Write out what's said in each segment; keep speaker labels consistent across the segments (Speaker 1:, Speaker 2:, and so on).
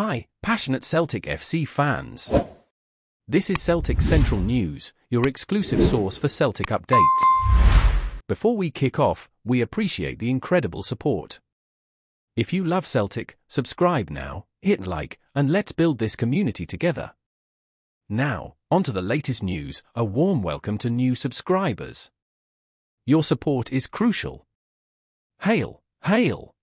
Speaker 1: Hi, passionate Celtic FC fans. This is Celtic Central News, your exclusive source for Celtic updates. Before we kick off, we appreciate the incredible support. If you love Celtic, subscribe now, hit like, and let's build this community together. Now, on to the latest news, a warm welcome to new subscribers. Your support is crucial. Hail, hail!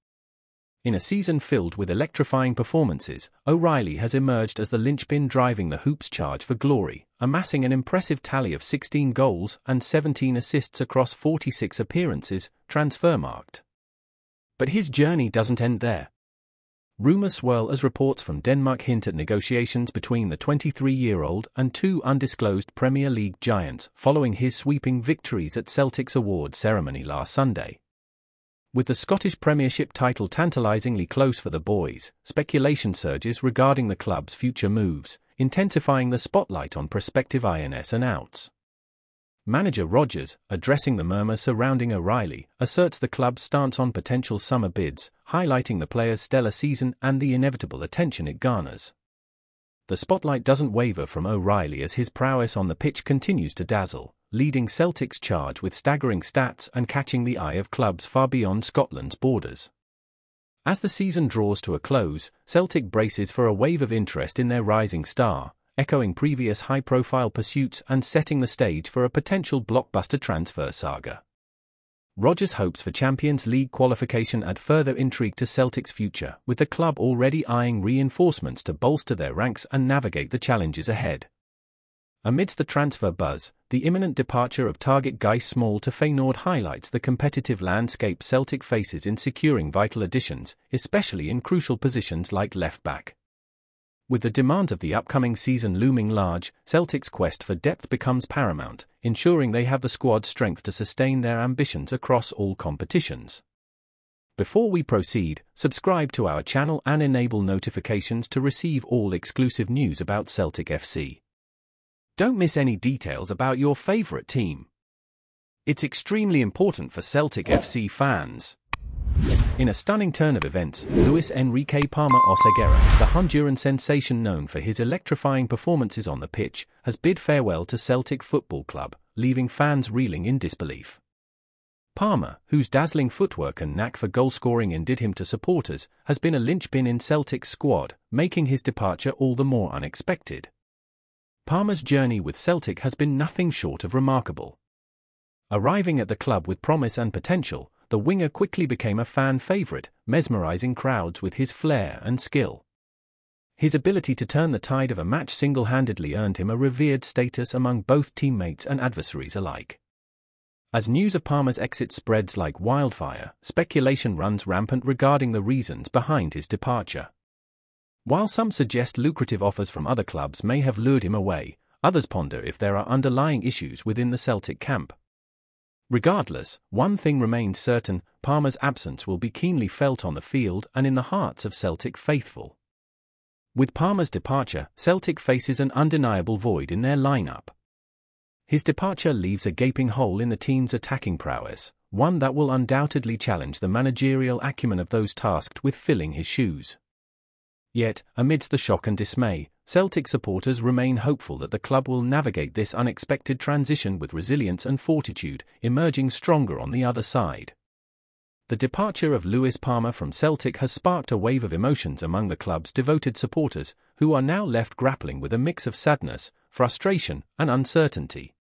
Speaker 1: In a season filled with electrifying performances, O'Riley has emerged as the linchpin driving the Hoops charge for glory, amassing an impressive tally of 16 goals and 17 assists across 46 appearances, Transfermarkt. But his journey doesn't end there. Rumours swirl as reports from Denmark hint at negotiations between the 23-year-old and two undisclosed Premier League giants following his sweeping victories at Celtic's award ceremony last Sunday. With the Scottish Premiership title tantalisingly close for the boys, speculation surges regarding the club's future moves, intensifying the spotlight on prospective ins and outs. Manager Rodgers, addressing the murmur surrounding O'Riley, asserts the club's stance on potential summer bids, highlighting the player's stellar season and the inevitable attention it garners. The spotlight doesn't waver from O'Riley as his prowess on the pitch continues to dazzle, leading Celtic's charge with staggering stats and catching the eye of clubs far beyond Scotland's borders. As the season draws to a close, Celtic braces for a wave of interest in their rising star, echoing previous high-profile pursuits and setting the stage for a potential blockbuster transfer saga. Rodgers hopes for Champions League qualification add further intrigue to Celtic's future, with the club already eyeing reinforcements to bolster their ranks and navigate the challenges ahead. Amidst the transfer buzz, the imminent departure of target Gijs Smal to Feyenoord highlights the competitive landscape Celtic faces in securing vital additions, especially in crucial positions like left back. With the demands of the upcoming season looming large, Celtic's quest for depth becomes paramount, ensuring they have the squad strength to sustain their ambitions across all competitions. Before we proceed, subscribe to our channel and enable notifications to receive all exclusive news about Celtic FC. Don't miss any details about your favourite team. It's extremely important for Celtic FC fans. In a stunning turn of events, Luis Enrique Palma Oseguera, the Honduran sensation known for his electrifying performances on the pitch, has bid farewell to Celtic Football Club, leaving fans reeling in disbelief. Palma, whose dazzling footwork and knack for goal-scoring endeared him to supporters, has been a linchpin in Celtic's squad, making his departure all the more unexpected. Palma's journey with Celtic has been nothing short of remarkable. Arriving at the club with promise and potential, the winger quickly became a fan favourite, mesmerising crowds with his flair and skill. His ability to turn the tide of a match single-handedly earned him a revered status among both teammates and adversaries alike. As news of Palma's exit spreads like wildfire, speculation runs rampant regarding the reasons behind his departure. While some suggest lucrative offers from other clubs may have lured him away, others ponder if there are underlying issues within the Celtic camp. Regardless, one thing remains certain Palma's absence will be keenly felt on the field and in the hearts of Celtic faithful. With Palma's departure, Celtic faces an undeniable void in their lineup. His departure leaves a gaping hole in the team's attacking prowess, one that will undoubtedly challenge the managerial acumen of those tasked with filling his shoes. Yet, amidst the shock and dismay, Celtic supporters remain hopeful that the club will navigate this unexpected transition with resilience and fortitude, emerging stronger on the other side. The departure of Luis Palma from Celtic has sparked a wave of emotions among the club's devoted supporters, who are now left grappling with a mix of sadness, frustration, and uncertainty.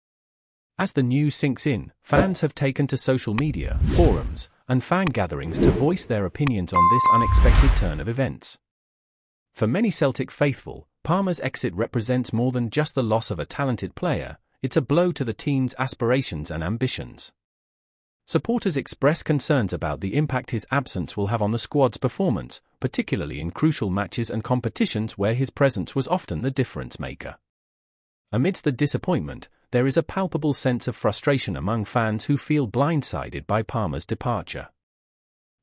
Speaker 1: As the news sinks in, fans have taken to social media, forums, and fan gatherings to voice their opinions on this unexpected turn of events. For many Celtic faithful, Palma's exit represents more than just the loss of a talented player, it's a blow to the team's aspirations and ambitions. Supporters express concerns about the impact his absence will have on the squad's performance, particularly in crucial matches and competitions where his presence was often the difference maker. Amidst the disappointment, there is a palpable sense of frustration among fans who feel blindsided by Palma's departure.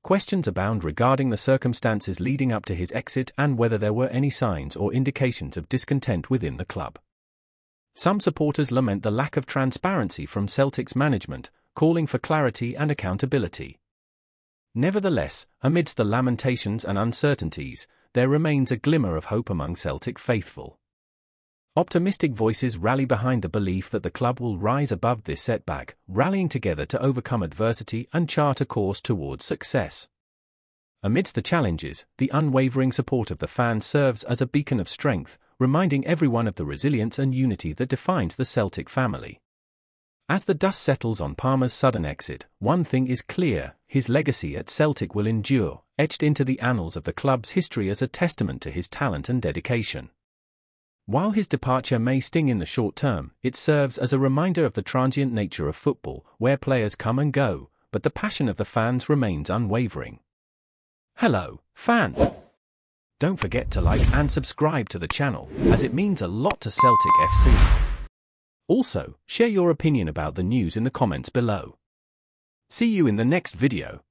Speaker 1: Questions abound regarding the circumstances leading up to his exit and whether there were any signs or indications of discontent within the club. Some supporters lament the lack of transparency from Celtic's management, calling for clarity and accountability. Nevertheless, amidst the lamentations and uncertainties, there remains a glimmer of hope among Celtic faithful. Optimistic voices rally behind the belief that the club will rise above this setback, rallying together to overcome adversity and chart a course towards success. Amidst the challenges, the unwavering support of the fans serves as a beacon of strength, reminding everyone of the resilience and unity that defines the Celtic family. As the dust settles on Palma's sudden exit, one thing is clear his legacy at Celtic will endure, etched into the annals of the club's history as a testament to his talent and dedication. While his departure may sting in the short term, it serves as a reminder of the transient nature of football, where players come and go, but the passion of the fans remains unwavering. Hello, fan! Don't forget to like and subscribe to the channel, as it means a lot to Celtic FC. Also, share your opinion about the news in the comments below. See you in the next video.